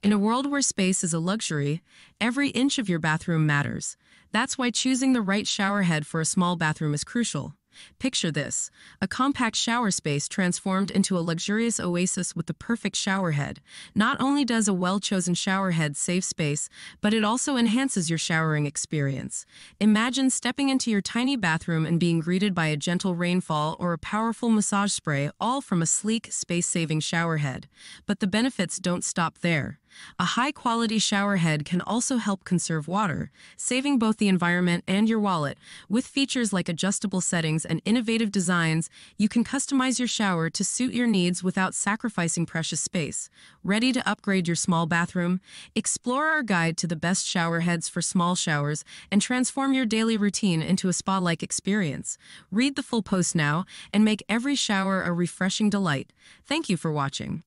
In a world where space is a luxury, every inch of your bathroom matters. That's why choosing the right shower head for a small bathroom is crucial. Picture this a compact shower space transformed into a luxurious oasis with the perfect shower head. Not only does a well chosen shower head save space, but it also enhances your showering experience. Imagine stepping into your tiny bathroom and being greeted by a gentle rainfall or a powerful massage spray, all from a sleek, space saving shower head. But the benefits don't stop there. A high quality shower head can also help conserve water, saving both the environment and your wallet. With features like adjustable settings and innovative designs, you can customize your shower to suit your needs without sacrificing precious space. Ready to upgrade your small bathroom? Explore our guide to the best shower heads for small showers and transform your daily routine into a spa like experience. Read the full post now and make every shower a refreshing delight. Thank you for watching.